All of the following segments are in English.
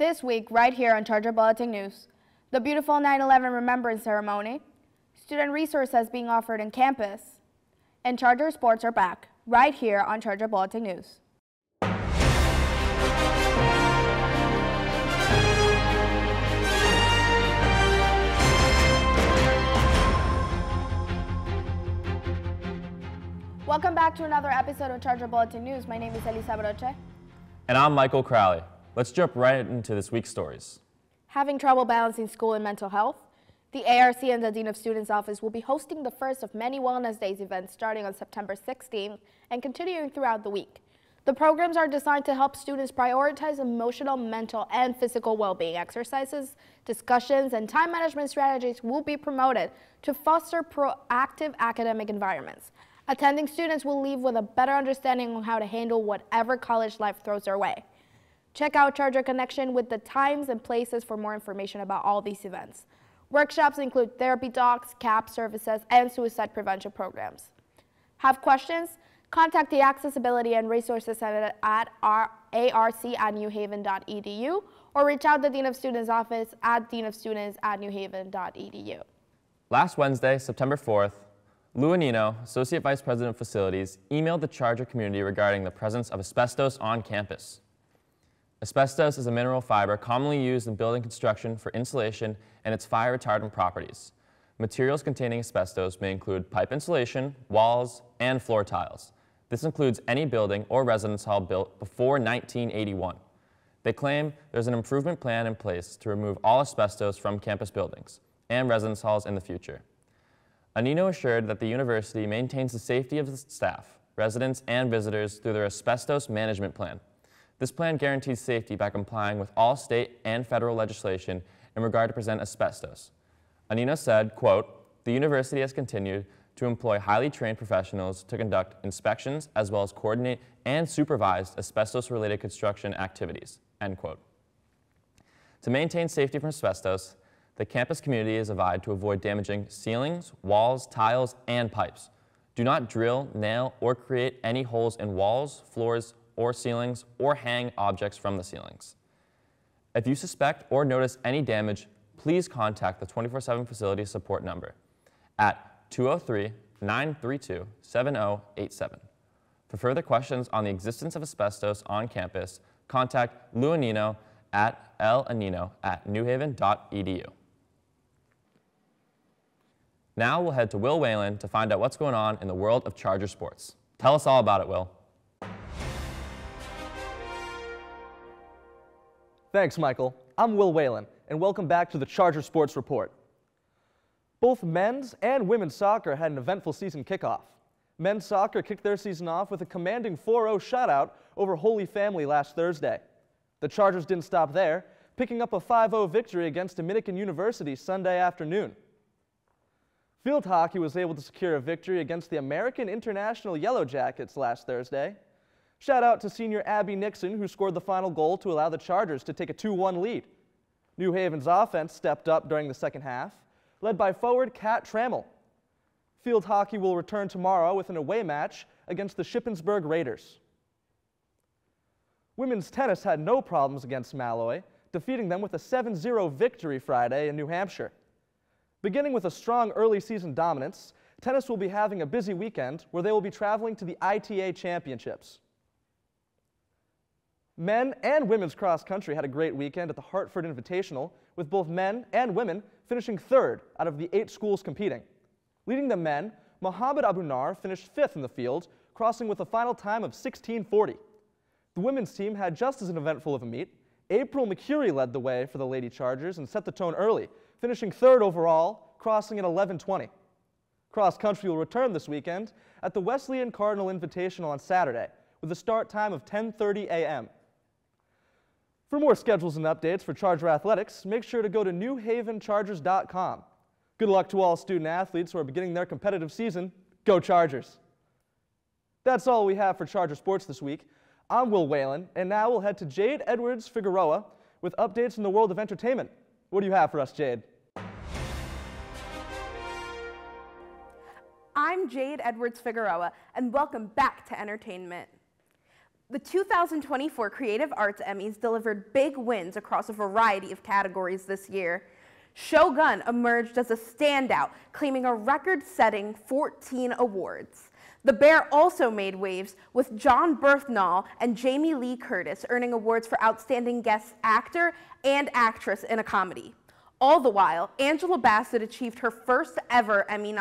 This week, right here on Charger Bulletin News, the beautiful 9-11 Remembrance Ceremony, student resources being offered in campus, and Charger Sports are back, right here on Charger Bulletin News. Welcome back to another episode of Charger Bulletin News. My name is Elisa Broche. And I'm Michael Crowley. Let's jump right into this week's stories. Having trouble balancing school and mental health? The ARC and the Dean of Students Office will be hosting the first of many Wellness Days events starting on September 16th and continuing throughout the week. The programs are designed to help students prioritize emotional, mental, and physical well-being exercises, discussions, and time management strategies will be promoted to foster proactive academic environments. Attending students will leave with a better understanding on how to handle whatever college life throws their way. Check out Charger Connection with the times and places for more information about all these events. Workshops include therapy talks, CAP services, and suicide prevention programs. Have questions? Contact the Accessibility and Resources Center at arc at newhaven.edu or reach out to the Dean of Students office at deanofstudents at newhaven.edu. Last Wednesday, September 4th, Lou Anino, Associate Vice President of Facilities, emailed the Charger community regarding the presence of asbestos on campus. Asbestos is a mineral fiber commonly used in building construction for insulation and its fire retardant properties. Materials containing asbestos may include pipe insulation, walls, and floor tiles. This includes any building or residence hall built before 1981. They claim there's an improvement plan in place to remove all asbestos from campus buildings and residence halls in the future. Anino assured that the university maintains the safety of its staff, residents, and visitors through their asbestos management plan. This plan guarantees safety by complying with all state and federal legislation in regard to present asbestos. Anino said, quote, the university has continued to employ highly trained professionals to conduct inspections as well as coordinate and supervise asbestos-related construction activities, end quote. To maintain safety from asbestos, the campus community is advised to avoid damaging ceilings, walls, tiles, and pipes. Do not drill, nail, or create any holes in walls, floors, or ceilings, or hang objects from the ceilings. If you suspect or notice any damage, please contact the 24-7 facility support number at 203-932-7087. For further questions on the existence of asbestos on campus, contact Lou Anino at lanino at newhaven.edu. Now we'll head to Will Whalen to find out what's going on in the world of Charger sports. Tell us all about it, Will. Thanks, Michael. I'm Will Whalen, and welcome back to the Charger Sports Report. Both men's and women's soccer had an eventful season kickoff. Men's soccer kicked their season off with a commanding 4-0 shutout over Holy Family last Thursday. The Chargers didn't stop there, picking up a 5-0 victory against Dominican University Sunday afternoon. Field hockey was able to secure a victory against the American International Yellow Jackets last Thursday. Shout out to senior Abby Nixon, who scored the final goal to allow the Chargers to take a 2-1 lead. New Haven's offense stepped up during the second half, led by forward Kat Trammell. Field hockey will return tomorrow with an away match against the Shippensburg Raiders. Women's tennis had no problems against Molloy, defeating them with a 7-0 victory Friday in New Hampshire. Beginning with a strong early season dominance, tennis will be having a busy weekend where they will be traveling to the ITA Championships. Men and women's cross country had a great weekend at the Hartford Invitational, with both men and women finishing third out of the eight schools competing. Leading the men, Mohamed Abunar finished fifth in the field, crossing with a final time of 1640. The women's team had just as an eventful of a meet. April McCurry led the way for the Lady Chargers and set the tone early, finishing third overall, crossing at 11.20. Cross country will return this weekend at the Wesleyan Cardinal Invitational on Saturday with a start time of 10.30 a.m. For more schedules and updates for Charger Athletics, make sure to go to newhavenchargers.com. Good luck to all student athletes who are beginning their competitive season. Go Chargers! That's all we have for Charger Sports this week. I'm Will Whalen, and now we'll head to Jade Edwards Figueroa with updates in the world of entertainment. What do you have for us, Jade? I'm Jade Edwards Figueroa, and welcome back to Entertainment. The 2024 Creative Arts Emmys delivered big wins across a variety of categories this year. Shogun emerged as a standout, claiming a record setting 14 awards. The Bear also made waves, with Jon Bernthal and Jamie Lee Curtis earning awards for Outstanding Guest Actor and Actress in a Comedy. All the while, Angela Bassett achieved her first ever Emmy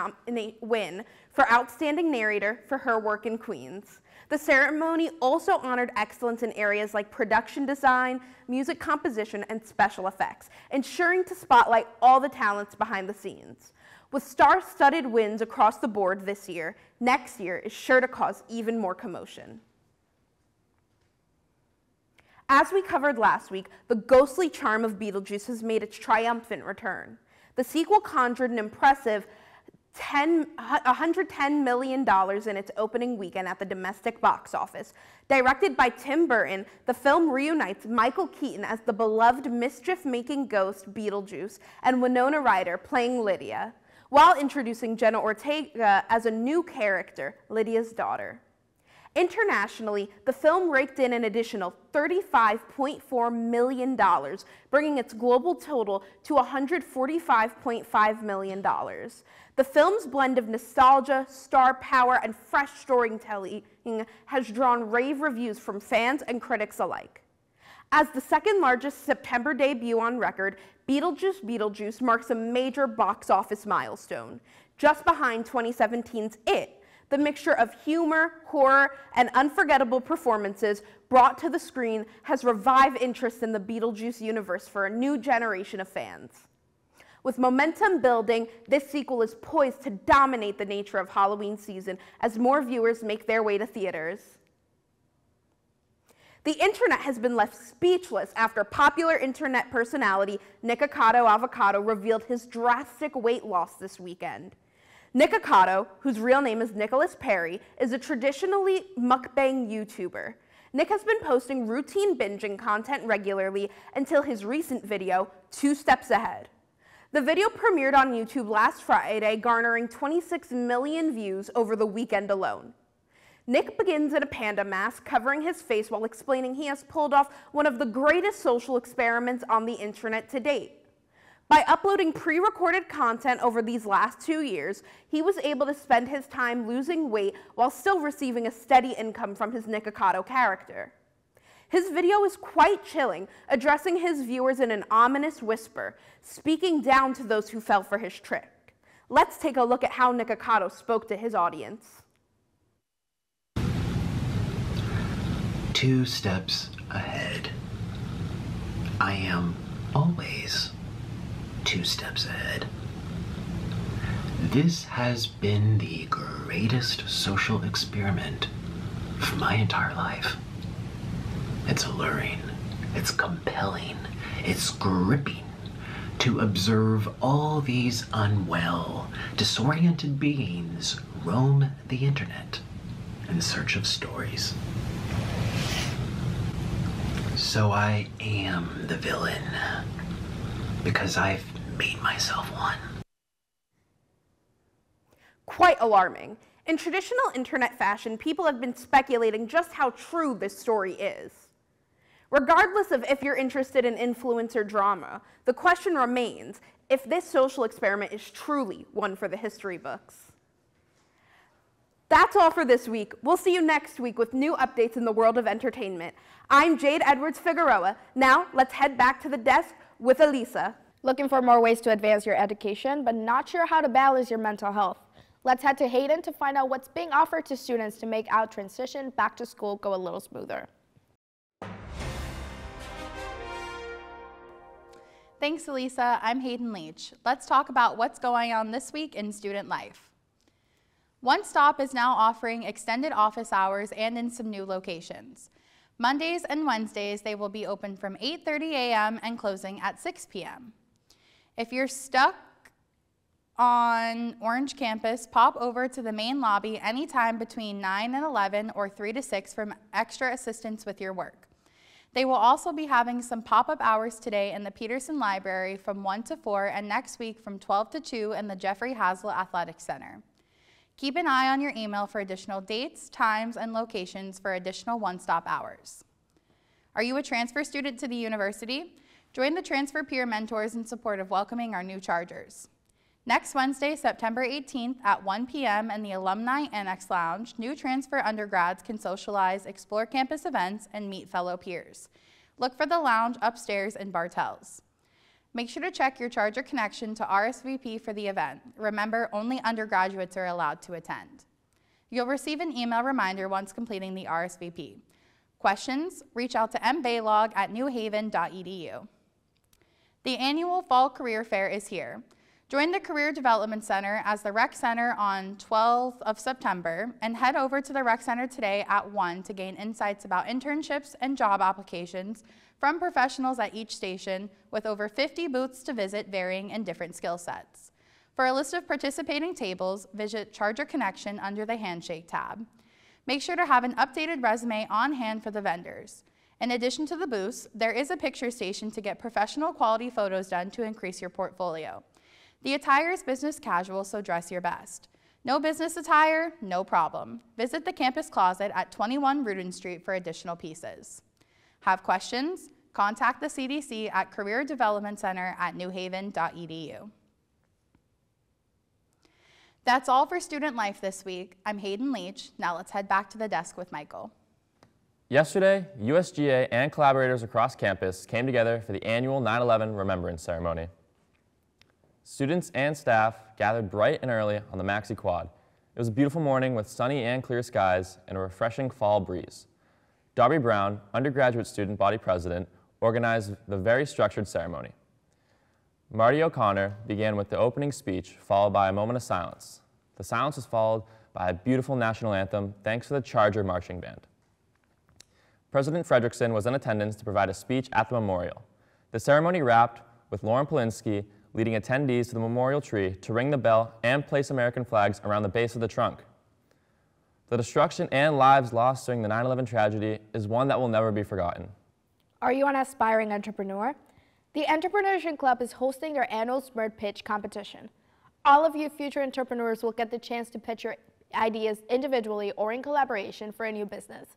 win for Outstanding Narrator for her work in Queens. The ceremony also honored excellence in areas like production design, music composition, and special effects, ensuring to spotlight all the talents behind the scenes. With star-studded wins across the board this year, next year is sure to cause even more commotion. As we covered last week, the ghostly charm of Beetlejuice has made its triumphant return. The sequel conjured an impressive 10, $110 million in its opening weekend at the domestic box office. Directed by Tim Burton, the film reunites Michael Keaton as the beloved mischief-making ghost Beetlejuice and Winona Ryder playing Lydia, while introducing Jenna Ortega as a new character, Lydia's daughter. Internationally, the film raked in an additional $35.4 million, bringing its global total to $145.5 million. The film's blend of nostalgia, star power, and fresh storytelling has drawn rave reviews from fans and critics alike. As the second largest September debut on record, Beetlejuice Beetlejuice marks a major box office milestone, just behind 2017's It, the mixture of humor, horror, and unforgettable performances brought to the screen has revived interest in the Beetlejuice universe for a new generation of fans. With momentum building, this sequel is poised to dominate the nature of Halloween season as more viewers make their way to theaters. The internet has been left speechless after popular internet personality Nikocado Avocado revealed his drastic weight loss this weekend. Nikocado, whose real name is Nicholas Perry, is a traditionally mukbang YouTuber. Nick has been posting routine binging content regularly until his recent video, Two Steps Ahead. The video premiered on YouTube last Friday, garnering 26 million views over the weekend alone. Nick begins in a panda mask, covering his face while explaining he has pulled off one of the greatest social experiments on the internet to date. By uploading pre-recorded content over these last two years, he was able to spend his time losing weight while still receiving a steady income from his Nikocado character. His video is quite chilling, addressing his viewers in an ominous whisper, speaking down to those who fell for his trick. Let's take a look at how Nikocado spoke to his audience. Two steps ahead. I am always two steps ahead. This has been the greatest social experiment for my entire life. It's alluring, it's compelling, it's gripping to observe all these unwell, disoriented beings roam the internet in search of stories. So I am the villain because I've made myself one. Quite alarming. In traditional internet fashion, people have been speculating just how true this story is. Regardless of if you're interested in influencer drama, the question remains if this social experiment is truly one for the history books. That's all for this week. We'll see you next week with new updates in the world of entertainment. I'm Jade Edwards Figueroa. Now, let's head back to the desk with Elisa. Looking for more ways to advance your education, but not sure how to balance your mental health? Let's head to Hayden to find out what's being offered to students to make our transition back to school go a little smoother. Thanks, Elisa. I'm Hayden Leach. Let's talk about what's going on this week in student life. One Stop is now offering extended office hours and in some new locations. Mondays and Wednesdays, they will be open from 8.30 a.m. and closing at 6 p.m. If you're stuck on Orange campus, pop over to the main lobby anytime between 9 and 11 or 3 to 6 for extra assistance with your work. They will also be having some pop-up hours today in the Peterson Library from 1 to 4 and next week from 12 to 2 in the Jeffrey Haslett Athletic Center. Keep an eye on your email for additional dates, times, and locations for additional one-stop hours. Are you a transfer student to the university? Join the Transfer Peer Mentors in support of welcoming our new Chargers. Next Wednesday, September 18th at 1 p.m. in the Alumni Annex Lounge, new transfer undergrads can socialize, explore campus events, and meet fellow peers. Look for the lounge upstairs in Bartels. Make sure to check your charger connection to RSVP for the event. Remember, only undergraduates are allowed to attend. You'll receive an email reminder once completing the RSVP. Questions? Reach out to mbaylog at newhaven.edu. The annual Fall Career Fair is here. Join the Career Development Center as the Rec Center on 12th of September and head over to the Rec Center today at 1 to gain insights about internships and job applications from professionals at each station with over 50 booths to visit varying in different skill sets. For a list of participating tables, visit Charger Connection under the Handshake tab. Make sure to have an updated resume on hand for the vendors. In addition to the booths, there is a picture station to get professional quality photos done to increase your portfolio. The attire is business casual, so dress your best. No business attire? No problem. Visit the campus closet at 21 Rudin Street for additional pieces. Have questions? Contact the CDC at Career Development Center at newhaven.edu. That's all for Student Life this week. I'm Hayden Leach. Now let's head back to the desk with Michael. Yesterday, USGA and collaborators across campus came together for the annual 9-11 Remembrance Ceremony. Students and staff gathered bright and early on the Maxcy Quad. It was a beautiful morning with sunny and clear skies and a refreshing fall breeze. Darby Brown, undergraduate student body president, organized the very structured ceremony. Marty O'Connor began with the opening speech, followed by a moment of silence. The silence was followed by a beautiful national anthem, thanks to the Charger Marching Band. President Frederiksen was in attendance to provide a speech at the memorial. The ceremony wrapped with Lauren Polinsky leading attendees to the memorial tree to ring the bell and place American flags around the base of the trunk. The destruction and lives lost during the 9-11 tragedy is one that will never be forgotten. Are you an aspiring entrepreneur? The Entrepreneurship Club is hosting their annual Smart Pitch competition. All of you future entrepreneurs will get the chance to pitch your ideas individually or in collaboration for a new business.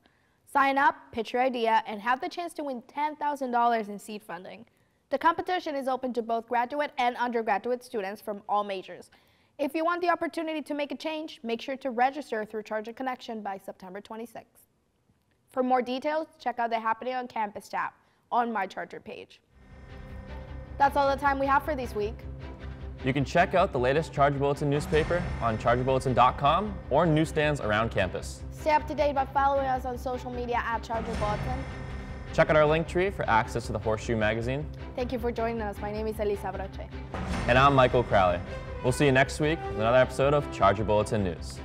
Sign up, pitch your idea, and have the chance to win $10,000 in seed funding. The competition is open to both graduate and undergraduate students from all majors. If you want the opportunity to make a change, make sure to register through Charger Connection by September 26th. For more details, check out the Happening on Campus tab on my Charger page. That's all the time we have for this week. You can check out the latest Charger Bulletin newspaper on chargerbulletin.com or newsstands around campus. Stay up to date by following us on social media at Charger Bulletin. Check out our link tree for access to the Horseshoe magazine. Thank you for joining us. My name is Elisa Broche. And I'm Michael Crowley. We'll see you next week with another episode of Charger Bulletin News.